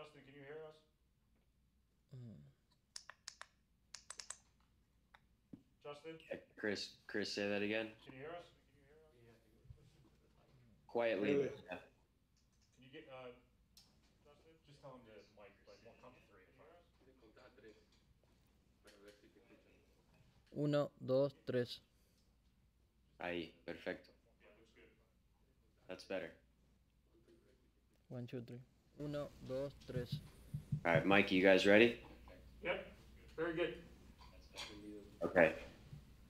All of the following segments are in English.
Justin, can you hear us? Justin, Chris, Chris, say that again. can you hear us? Quietly. Really? Yeah. Can you get, uh, Justin? Just tell him to mic, like, one, count to three. Uno, dos, tres. Ahí, perfecto. That's better. One, two, three. Uno, dos, tres. All right, Mikey, you guys ready? Yep, very good. Okay.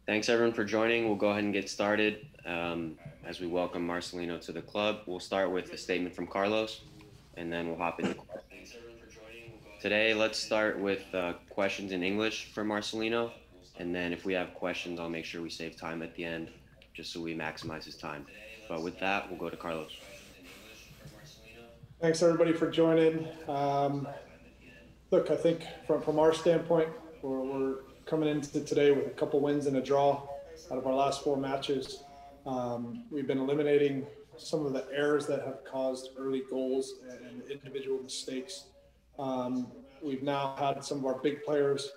Thanks everyone for joining. We'll go ahead and get started um, as we welcome Marcelino to the club. We'll start with a statement from Carlos, and then we'll hop into questions. Today, let's start with uh, questions in English for Marcelino, and then if we have questions, I'll make sure we save time at the end, just so we maximize his time. But with that, we'll go to Carlos. Thanks, everybody, for joining. Um, look, I think from, from our standpoint, we're, we're coming into today with a couple wins and a draw out of our last four matches. Um, we've been eliminating some of the errors that have caused early goals and individual mistakes. Um, we've now had some of our big players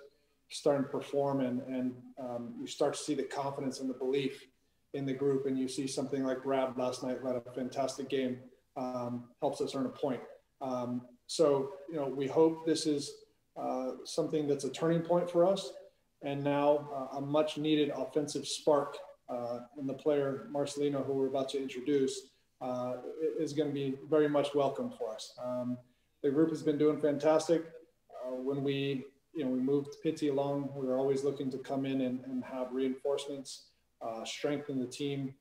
starting to perform, and, and um, you start to see the confidence and the belief in the group. And you see something like Rab last night had a fantastic game, um, helps us earn a point. Um, so, you know, we hope this is uh, something that's a turning point for us. And now uh, a much needed offensive spark uh, in the player Marcelino, who we're about to introduce, uh, is going to be very much welcome for us. Um, the group has been doing fantastic. Uh, when we, you know, we moved Pity along, we were always looking to come in and, and have reinforcements, uh, strengthen the team.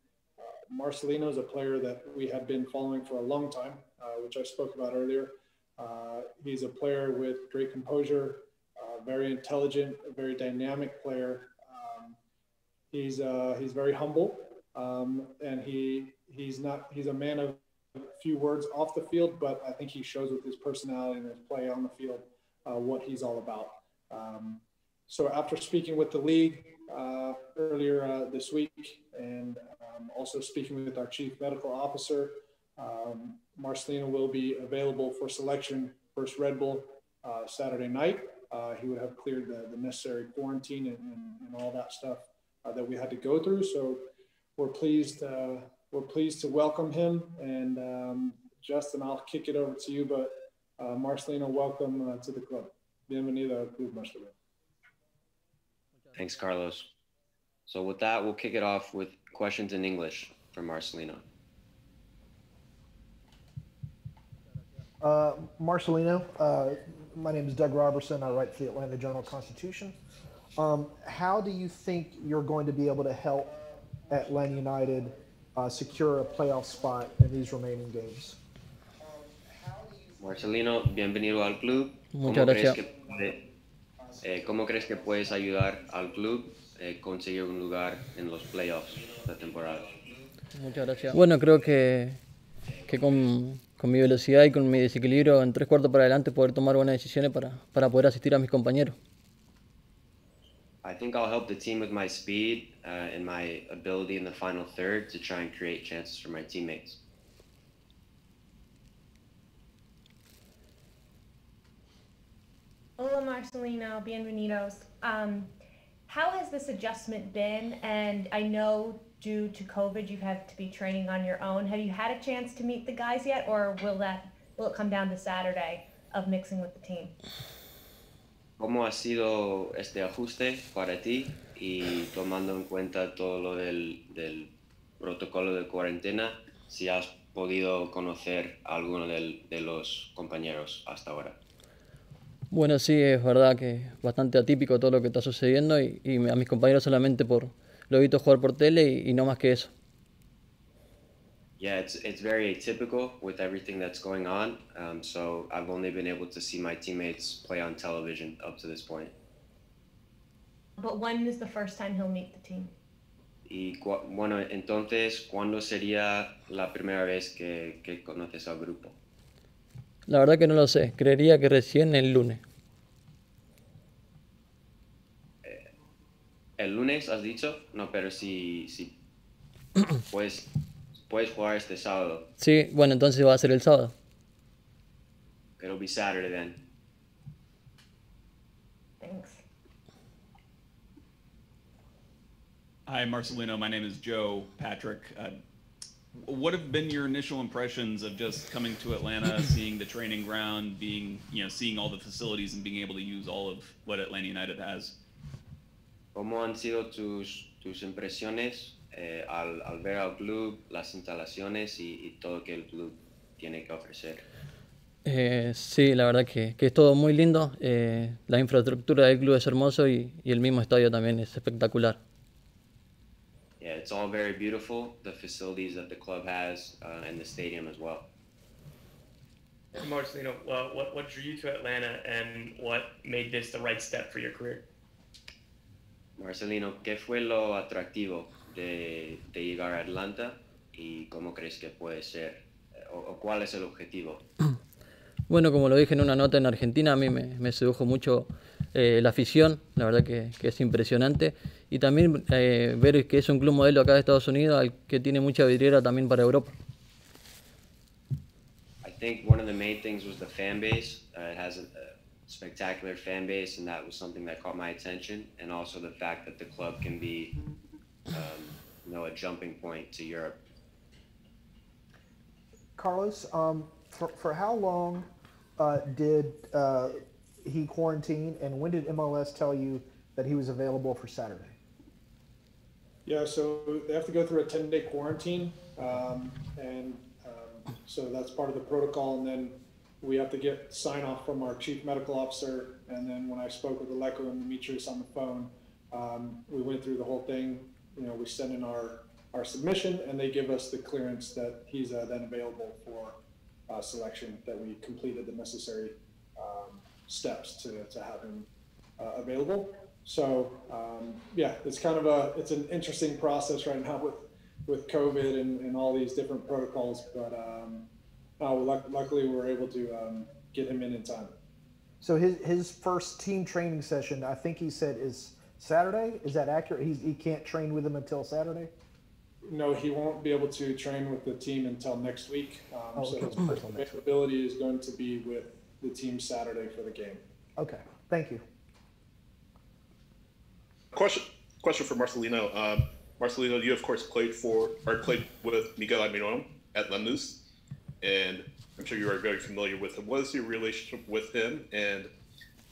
Marcelino is a player that we have been following for a long time, uh, which I spoke about earlier. Uh, he's a player with great composure, uh, very intelligent, a very dynamic player. Um, he's uh, he's very humble, um, and he he's not he's a man of few words off the field, but I think he shows with his personality and his play on the field uh, what he's all about. Um, so after speaking with the league uh, earlier this week, and um, also speaking with our chief medical officer, um, Marcelino will be available for selection first Red Bull uh, Saturday night. Uh, he would have cleared the, the necessary quarantine and, and, and all that stuff uh, that we had to go through. So we're pleased. Uh, we're pleased to welcome him. And um, Justin, I'll kick it over to you. But uh, Marcelino, welcome uh, to the club. Bienvenido Club Marcelino. Thanks, Carlos. So with that, we'll kick it off with questions in English from Marcelino. Uh, Marcelino, uh, my name is Doug Robertson. I write for the Atlanta Journal Constitution. Um, how do you think you're going to be able to help Atlanta United uh, secure a playoff spot in these remaining games? Marcelino, bienvenido al club. Muchas ¿Cómo crees gracias. que eh, ¿Cómo crees que puedes ayudar al club a conseguir un lugar en los playoffs de temporada? Muchas gracias. Bueno, creo que, que con, con mi velocidad y con mi desequilibrio en tres cuartos para adelante poder tomar buenas decisiones para, para poder asistir a mis compañeros. I think I'll help the team with my speed uh, and my ability in the final third to try and create chances for my teammates. Hola Marcelino, bienvenidos. Um, how has this adjustment been? And I know due to COVID, you've had to be training on your own. Have you had a chance to meet the guys yet, or will that will it come down to Saturday of mixing with the team? ¿Cómo ha sido este ajuste para ti y tomando en cuenta todo lo del, del protocolo de cuarentena, si has podido conocer a alguno del- de los compañeros hasta ahora? Bueno, sí, es verdad que es bastante atípico todo lo que está sucediendo y, y a mis compañeros solamente por lo he visto jugar por tele y, y no más que eso. Yeah, it's it's very atypical with everything that's going on. Um, so I've only been able to see my teammates play on television up to this point. But when is the first time he'll meet the team? Y bueno, entonces, ¿cuándo sería la primera vez que, que conoces al grupo? La verdad que no lo sé, creería que recién el lunes. ¿El lunes has dicho? No, pero si, si puedes, puedes jugar este sábado. Sí, bueno, entonces va a ser el sábado. it'll be Saturday then. Thanks. Hi, Marcelino. My name is Joe Patrick. Uh, what have been your initial impressions of just coming to Atlanta, seeing the training ground, being, you know, seeing all the facilities and being able to use all of what Atlanta United has? ¿Cómo han sido tus, tus impresiones eh, al, al ver al club, las instalaciones y, y todo que el club tiene que ofrecer? Eh, sí, la verdad que, que es todo muy lindo. eh, la infraestructura del club es hermoso y, y el mismo estadio también es espectacular. Yeah, it's all very beautiful, the facilities that the club has uh, and the stadium as well. Marcelino, well, what, what drew you to Atlanta and what made this the right step for your career? Marcelino, ¿qué fue lo atractivo de, de llegar a Atlanta y cómo crees que puede ser o, o cuál es el objetivo? Bueno, como lo dije en una nota en Argentina, a mí me, me sedujo mucho eh, la afición, la verdad que, que es impresionante. Y también eh, ver que es un club modelo acá de Estados Unidos, al que tiene mucha vidriera también para Europa. I think one of the main things was the fan base. Uh, it has a, a spectacular fan base, and that was something that caught my attention. And also the fact that the club can be, um, you know, a jumping point to Europe. Carlos, um, for, for how long uh, did uh, he quarantine, and when did MLS tell you that he was available for Saturday? Yeah, so they have to go through a 10 day quarantine. Um, and um, so that's part of the protocol. And then we have to get sign off from our chief medical officer. And then when I spoke with Aleko and Demetrius on the phone, um, we went through the whole thing. You know, we send in our, our submission and they give us the clearance that he's uh, then available for uh, selection, that we completed the necessary um, steps to, to have him uh, available. So um, yeah, it's kind of a it's an interesting process right now with with COVID and, and all these different protocols. But um, uh, luck, luckily, we were able to um, get him in in time. So his, his first team training session, I think he said, is Saturday. Is that accurate? He's, he can't train with them until Saturday. No, he won't be able to train with the team until next week. Um, Oh, so his first availability is going to be with the team Saturday for the game. Okay, thank you. Question question for Marcelino. Um, Marcelino, you of course played for or played with Miguel Almiron at Lanús, and I'm sure you are very familiar with him. What is your relationship with him, and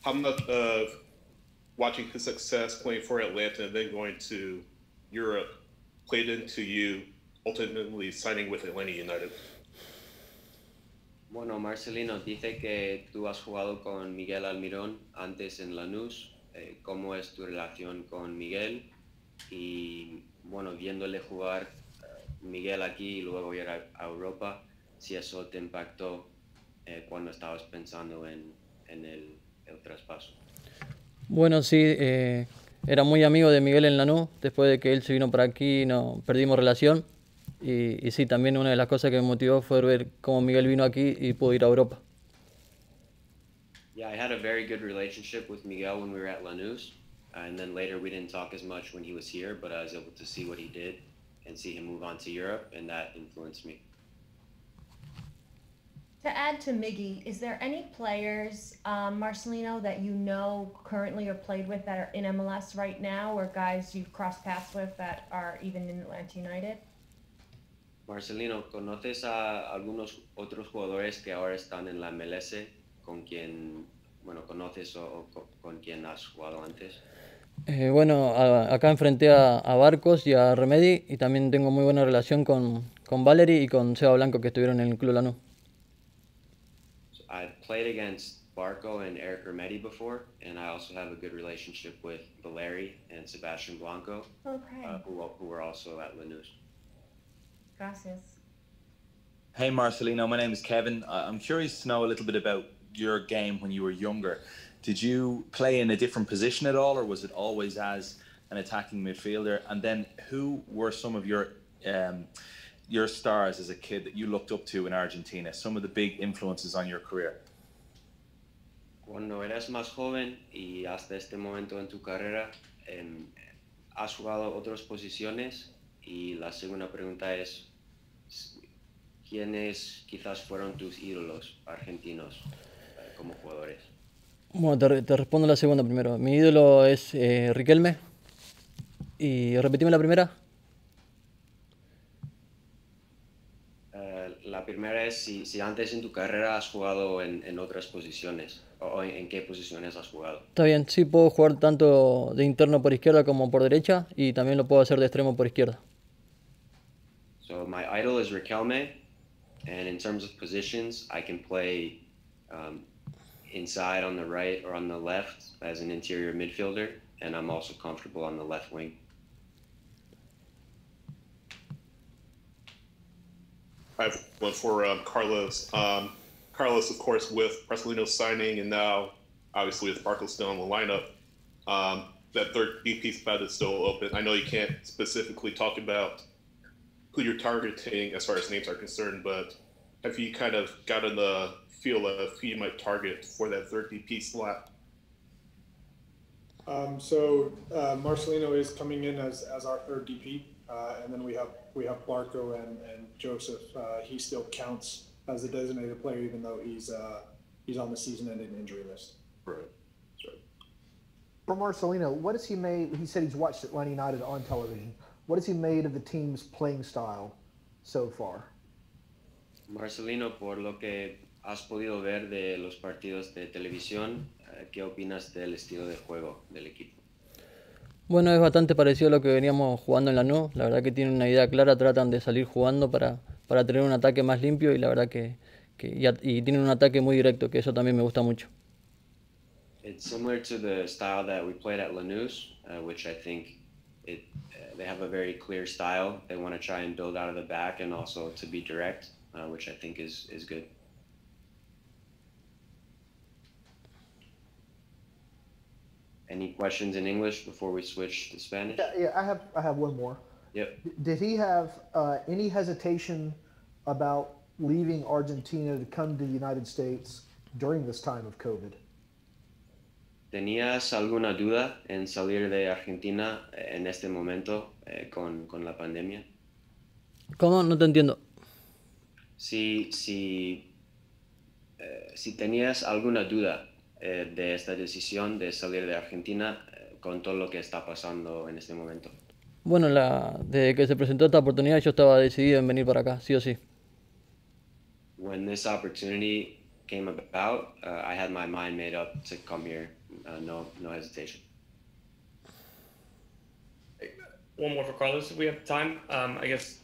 how much of watching his success playing for Atlanta and then going to Europe played into you ultimately signing with Atlanta United? Bueno, Marcelino, dice que tú has jugado con Miguel Almirón antes en Lanús. Eh, ¿Cómo es tu relación con Miguel? Y bueno, viéndole jugar eh, Miguel aquí y luego ir a, Europa, si eso te impactó eh, cuando estabas pensando en, el, traspaso. Bueno, sí, era muy amigo de Miguel en Lanús. Después de que él se vino para aquí, no perdimos relación. Y, y sí, también una de las cosas que me motivó fue ver cómo Miguel vino aquí y pudo ir a Europa. Yeah, I had a very good relationship with Miguel when we were at Lanús, and then later we didn't talk as much when he was here, but I was able to see what he did and see him move on to Europe, and that influenced me. To add to Miggy, is there any players, um, Marcelino, that you know currently or played with that are in MLS right now, or guys you've crossed paths with that are even in Atlanta United? Marcelino, ¿conoces a algunos otros jugadores que ahora están en la MLS con quien, bueno, conoces o, o co- con quien has jugado antes? Eh, bueno, a- acá enfrenté a, a Barcos y a Remedy y también tengo muy buena relación con, con Valery y con Seba Blanco que estuvieron en el Club Lanús. So I played against Barco and Eric Hermeti before, and I also have a good relationship with Valeri and Sebastian Blanco, Okay, uh, who, who were also at Lanús. Gracias. Hey Marcelino, my name is Kevin. I- I'm curious to know a little bit about your game when you were younger. Did you play in a different position at all, or was it always as an attacking midfielder? And then, who were some of your um, your stars as a kid that you looked up to in Argentina? Some of the big influences on your career. Cuando eras más joven y hasta este momento en tu carrera, em, ¿has jugado otras posiciones? Y la segunda pregunta es, ¿quiénes quizás fueron tus ídolos argentinos? como jugadores. Bueno, te, te respondo la segunda primero. Mi ídolo es eh, Riquelme. Y repetime la primera. Eh, la primera es si, si antes en tu carrera has jugado en, en otras posiciones o en, en qué posiciones has jugado. Está bien, sí puedo jugar tanto de interno por izquierda como por derecha y también lo puedo hacer de extremo por izquierda. So my idol is Riquelme, and in terms of positions, I can play um, inside on the right or on the left as an interior midfielder, and I'm also comfortable on the left wing. I have one for um, Carlos. Um, Carlos, of course, with Marcelino signing and now obviously with Barco still in the lineup, um, that third DP spot is still open. I know you can't specifically talk about who you're targeting as far as names are concerned, but have you kind of gotten the feel of who you might target for that third DP slot? Um, so uh, Marcelino is coming in as, as our third DP, uh, and then we have we have Barco and, and Joseph. Uh, he still counts as a designated player, even though he's uh, he's on the season-ending injury list. Right. For Marcelino, what has he made? He said he's watched Atlanta United on television. What has he made of the team's playing style so far? Marcelino, por lo que has podido ver de los partidos de televisión, eh, ¿qué opinas del estilo de juego del equipo? Bueno, es bastante parecido a lo que veníamos jugando en la NU. La verdad que tienen una idea clara, tratan de salir jugando para, para tener un ataque más limpio y la verdad que, que y, a- y tienen un ataque muy directo, que eso también me gusta mucho. It's similar to the style that we played at Lanús, uh, which I think it uh, they have a very clear style. They want to try and build out of the back and also to be direct, uh, which I think is is good. Any questions in English before we switch to Spanish? Yeah, yeah I have I have one more. Yep. Did he have uh, any hesitation about leaving Argentina to come to the United States during this time of COVID? ¿Tenías alguna duda en salir de Argentina eh, en este momento eh, con, con la pandemia? ¿Cómo? No te entiendo. Si, si, eh, si tenías alguna duda eh, de esta decisión de salir de Argentina eh, con todo lo que está pasando en este momento. Bueno, la, desde que se presentó esta oportunidad yo estaba decidido en venir para acá, sí o sí. When this opportunity came about, uh, I had my mind made up to come here, uh, no, no hesitation. One more for Carlos, if we have time. Um, I guess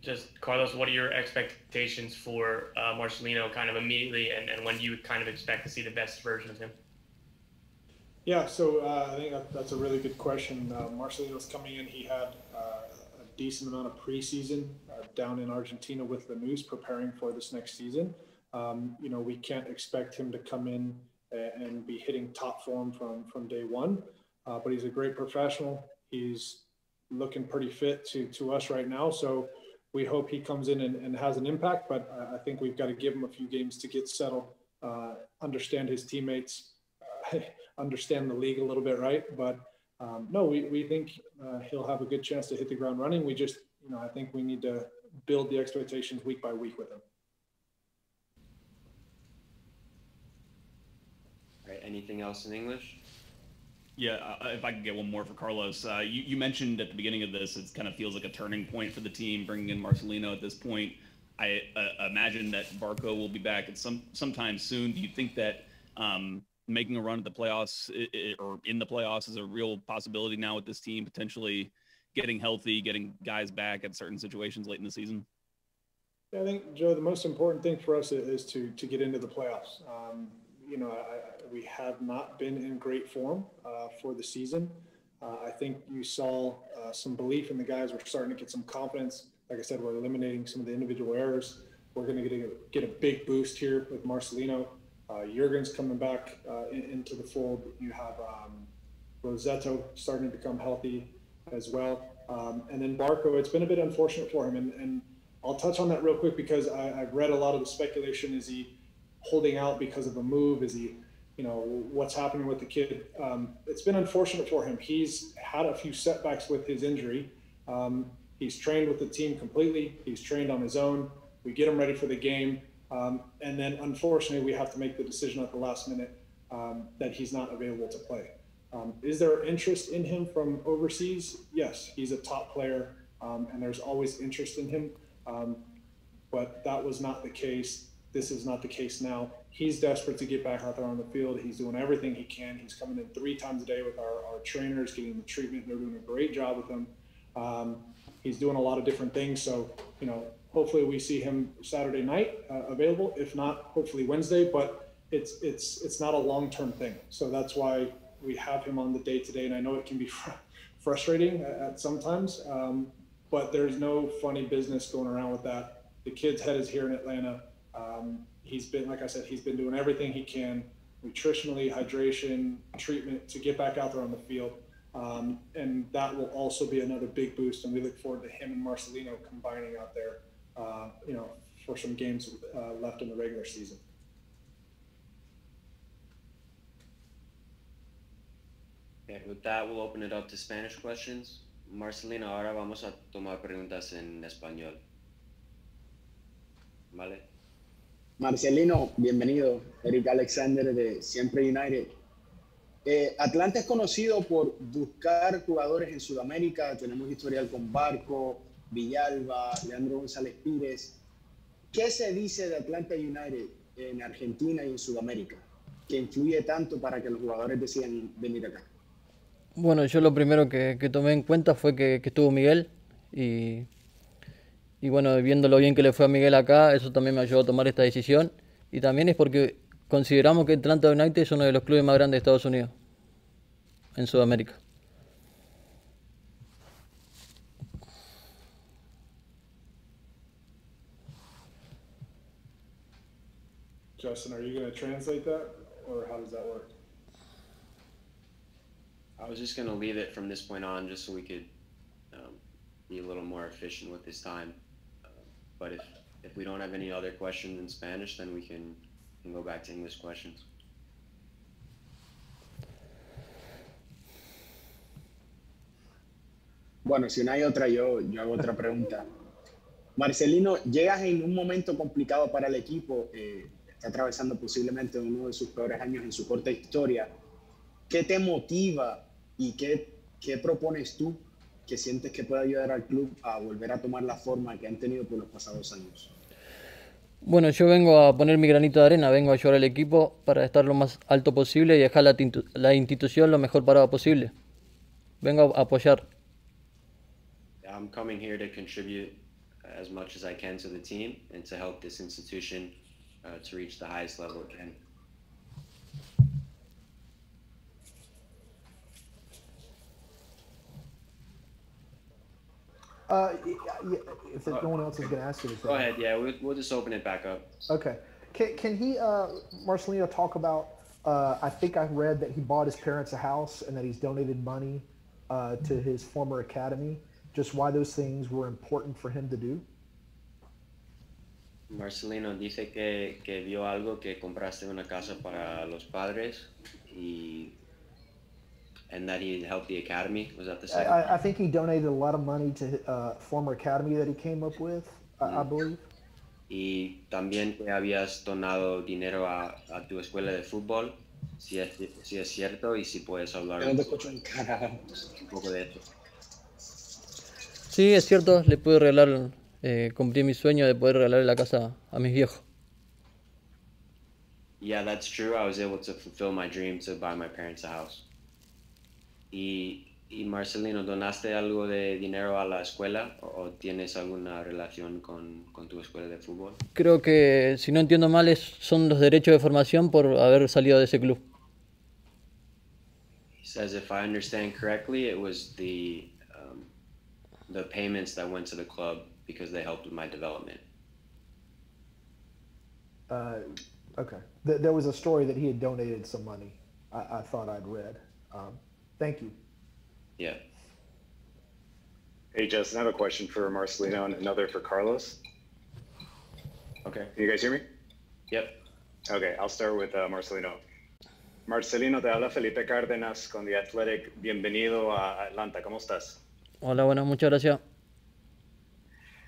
just Carlos, what are your expectations for uh, Marcelino kind of immediately, and, and when do you kind of expect to see the best version of him? Yeah, so uh, I think that, that's a really good question. Uh, Marcelino's coming in. He had uh, a decent amount of preseason uh, down in Argentina with Lanús, preparing for this next season. Um, you know, we can't expect him to come in and, be hitting top form from from day one, uh, but he's a great professional. He's looking pretty fit to to us right now, so we hope he comes in and, and has an impact. But I- I think we've got to give him a few games to get settled, uh, understand his teammates, uh, understand the league a little bit, right? But um, no, we, we think uh, he'll have a good chance to hit the ground running. We just, you know, I think we need to build the expectations week by week with him. All right, anything else in English? Yeah, uh, if I could get one more for Carlos. Uh, you, you mentioned at the beginning of this, it kind of feels like a turning point for the team, bringing in Marcelino at this point. I uh, imagine that Barco will be back at some sometime soon. Do you think that um, making a run at the playoffs i- i- or in the playoffs is a real possibility now with this team potentially getting healthy, getting guys back at certain situations late in the season? Yeah, I think Joe, the most important thing for us is to to get into the playoffs. Um, you know, I, we have not been in great form uh, for the season. Uh, I think you saw uh, some belief in the guys. We're starting to get some confidence. Like I said, we're eliminating some of the individual errors. We're going to get a, get a big boost here with Marcelino. Uh, Jurgen's coming back uh, in, into the fold. You have um, Rossetto starting to become healthy as well. Um, and then Barco, it's been a bit unfortunate for him. And, and I'll touch on that real quick because I, I've read a lot of the speculation. Is he holding out because of a move? Is he, you know, what's happening with the kid? Um, it's been unfortunate for him. He's had a few setbacks with his injury. Um, he's trained with the team completely. He's trained on his own. We get him ready for the game. Um, and then unfortunately, we have to make the decision at the last minute um, that he's not available to play. Um, is there interest in him from overseas? Yes, he's a top player, um, and there's always interest in him. But that was not the case. This is not the case now. He's desperate to get back out there on the field. He's doing everything he can. He's coming in three times a day with our, our trainers, getting the treatment. They're doing a great job with him. Um, he's doing a lot of different things. So, you know, hopefully we see him Saturday night uh, available. If not, hopefully Wednesday. But it's it's it's not a long term thing. So that's why we have him on the day today. And I know it can be fr- frustrating at, at sometimes, um, but there's no funny business going around with that. The kid's head is here in Atlanta. Um, he's been, like I said, he's been doing everything he can, nutritionally, hydration, treatment to get back out there on the field. Um, and that will also be another big boost. And we look forward to him and Marcelino combining out there, uh, you know, for some games uh, left in the regular season. Okay, with that, we'll open it up to Spanish questions. Marcelino, ahora vamos a tomar preguntas en español. ¿Vale? Marcelino, bienvenido. Eric Alexander de Siempre United. Eh, Atlanta es conocido por buscar jugadores en Sudamérica. Tenemos historial con Barco, Villalba, Leandro González Pires. ¿Qué se dice de Atlanta United en Argentina y en Sudamérica? Que influye tanto para que los jugadores decidan venir acá. Bueno, yo lo primero que, tomé en cuenta fue que, que estuvo Miguel y, y bueno, viendo lo bien que le fue a Miguel acá, eso también me ayudó a tomar esta decisión. Y también es porque consideramos que Atlanta United es uno de los clubes más grandes de Estados Unidos, en Sudamérica. Justin, are you going to translate that, or how does that work? I was just going to leave it from this point on just so we could um, be a little more efficient with this time. But if, if we don't have any other questions in Spanish, then we can, can go back to English questions. Bueno, si no hay otra, yo, yo hago otra pregunta. Marcelino, llegas en un momento complicado para el equipo, eh, está atravesando posiblemente uno de sus peores años en su corta historia. ¿Qué te motiva y qué, qué propones tú que sientes que puede ayudar al club a volver a tomar la forma que han tenido por los pasados años? Bueno, yo vengo a poner mi granito de arena, vengo a ayudar al equipo para estar lo más alto posible y dejar la, la institución lo mejor parada posible. Vengo a apoyar. I'm coming here to contribute as much as I can to the team and to help this institution uh, to reach the highest level it can. Uh, y- y- if no one else is going to ask it, is Go ahead. Yeah, we'll, we'll just open it back up. Okay. Can, can he, uh, Marcelino, talk about? Uh, I think I read that he bought his parents a house and that he's donated money uh, to his former academy. Just why those things were important for him to do. Marcelino dice que, que vio algo que compraste una casa para los padres y and that he helped the academy. Was that the same? I- I think he donated a lot of money to uh, former academy that he came up with. I, I believe. y también que habías donado dinero a, a tu escuela de fútbol, si es, si es cierto y si puedes hablar un, un poco de. Sí, es cierto, le pude regalar, eh, cumplí mi sueño de poder regalarle la casa a mis viejos. Yeah, that's true. I was able to fulfill my dream to buy my parents a house. Y, y Marcelino, ¿donaste algo de dinero a la escuela o, tienes alguna relación con, con tu escuela de fútbol? Creo que, si no entiendo mal, es- son los derechos de formación por haber salido de ese club. He says, if I understand correctly, it was the um, the payments that went to the club because they helped with my development. Uh, okay. Th- there was a story that he had donated some money. I, I thought I'd read. Um, thank you. Yeah. Hey, Justin, I have a question for Marcelino and another for Carlos. Okay. Can you guys hear me? Yep. Okay, I'll start with uh, Marcelino. Marcelino, te habla Felipe Cárdenas con The Athletic. Bienvenido a Atlanta. ¿Cómo estás? Hola, buenas, muchas gracias.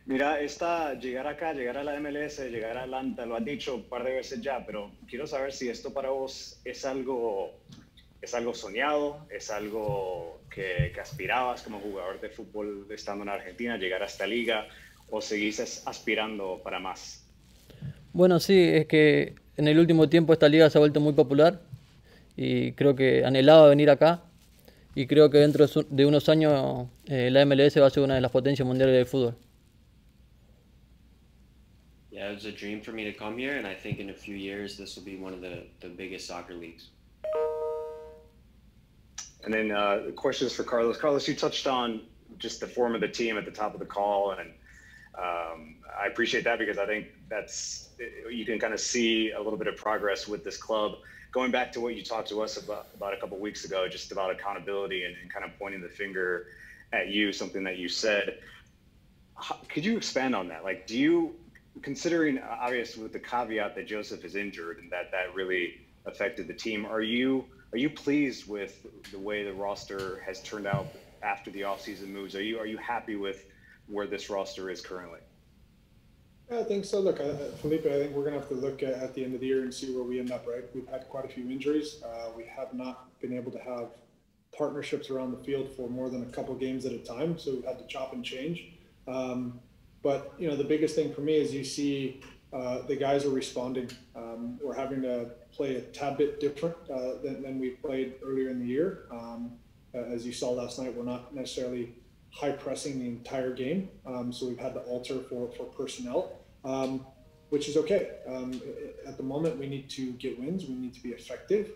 Mira, esta, llegar acá, llegar a la MLS, llegar a Atlanta, lo has dicho un par de veces ya, pero quiero saber si esto para vos es algo, es algo soñado, es algo que, que aspirabas como jugador de fútbol estando en Argentina, llegar a esta liga, o seguís aspirando para más. Bueno, sí, es que en el último tiempo esta liga se ha vuelto muy popular y creo que anhelaba venir acá y creo que dentro de unos años eh, la MLS va a ser una de las potencias mundiales del fútbol. Yeah, it was a dream for me to come here, and I think in a few years this will be one of the, the biggest soccer leagues. And then uh, questions for Carlos. Carlos, you touched on just the form of the team at the top of the call, and um, I appreciate that because I think that's you can kind of see a little bit of progress with this club. Going back to what you talked to us about, about a couple weeks ago, just about accountability and, and kind of pointing the finger at you, something that you said. How, could you expand on that? Like, do you considering obviously with the caveat that Joseph is injured and that that really affected the team, are you are you pleased with the way the roster has turned out after the offseason moves? Are you are you happy with where this roster is currently? I think so. Look, uh, Felipe, I think we're going to have to look at, at, the end of the year and see where we end up, right? We've had quite a few injuries. Uh, we have not been able to have partnerships around the field for more than a couple games at a time, so we've had to chop and change. Um, but, you know, the biggest thing for me is you see uh, the guys are responding. Um, we're having to play a tad bit different uh, than, than, we played earlier in the year. Um, as you saw last night, we're not necessarily high pressing the entire game. Um, so we've had to alter for, for personnel, um, which is okay. Um, at the moment, we need to get wins. We need to be effective.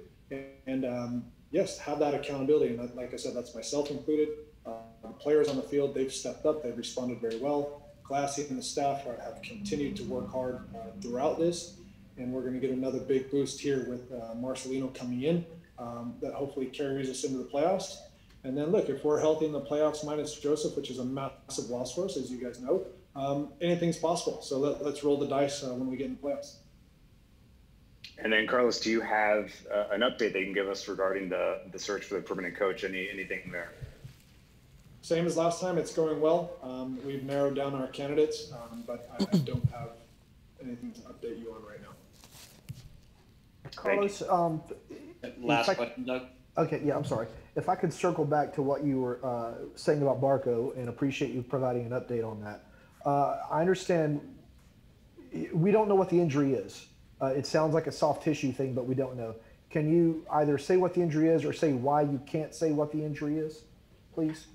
And, um, yes, have that accountability. And like I said, that's myself included. Uh, the players on the field, they've stepped up. They've responded very well. Glassy and the staff are, have continued to work hard uh, throughout this. And we're going to get another big boost here with uh, Marcelino coming in um, that hopefully carries us into the playoffs. And then look, if we're healthy in the playoffs minus Joseph, which is a massive loss for us, as you guys know, um, anything's possible. So let, us roll the dice uh, when we get in the playoffs. And then, Carlos, do you have uh, an update that you can give us regarding the, the search for the permanent coach? Any anything there? Same as last time. It's going well. Um, we've narrowed down our candidates, um, but I, I, don't have anything to update you on right now. Carlos, um, last question, Doug. Okay, yeah, I'm sorry. If I could circle back to what you were uh, saying about Barco and appreciate you providing an update on that. Uh, I understand we don't know what the injury is. Uh, it sounds like a soft tissue thing, but we don't know. Can you either say what the injury is or say why you can't say what the injury is, please?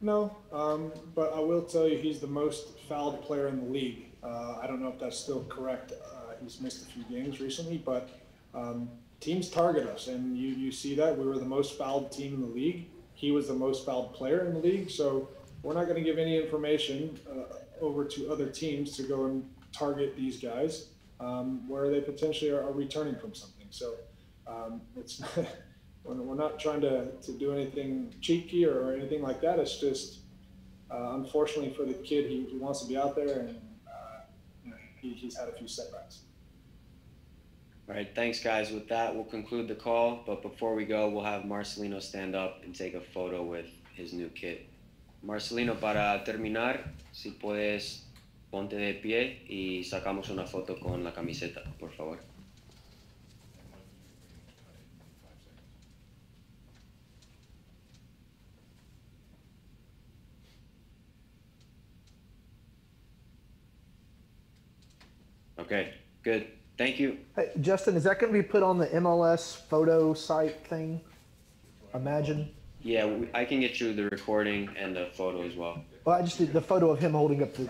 No, um, but I will tell you he's the most fouled player in the league. Uh, I don't know if that's still correct. Uh, he's missed a few games recently, but um, teams target us, and you, you see that. We were the most fouled team in the league. He was the most fouled player in the league. So we're not going to give any information uh, over to other teams to go and target these guys um, where they potentially are, are, returning from something. So um, it's we're not trying to, to do anything cheeky or anything like that. It's just, uh, unfortunately for the kid, he, he wants to be out there and uh, you know, he, he's had a few setbacks. All right, thanks, guys. With that, we'll conclude the call. But before we go, we'll have Marcelino stand up and take a photo with his new kit. Marcelino, para terminar, si puedes, ponte de pie y sacamos una foto con la camiseta, por favor. Okay, good. Thank you. Hey, Justin, is that going to be put on the MLS photo site thing? Imagine. Yeah, I can get you the recording and the photo as well. Well, I just did the photo of him holding up the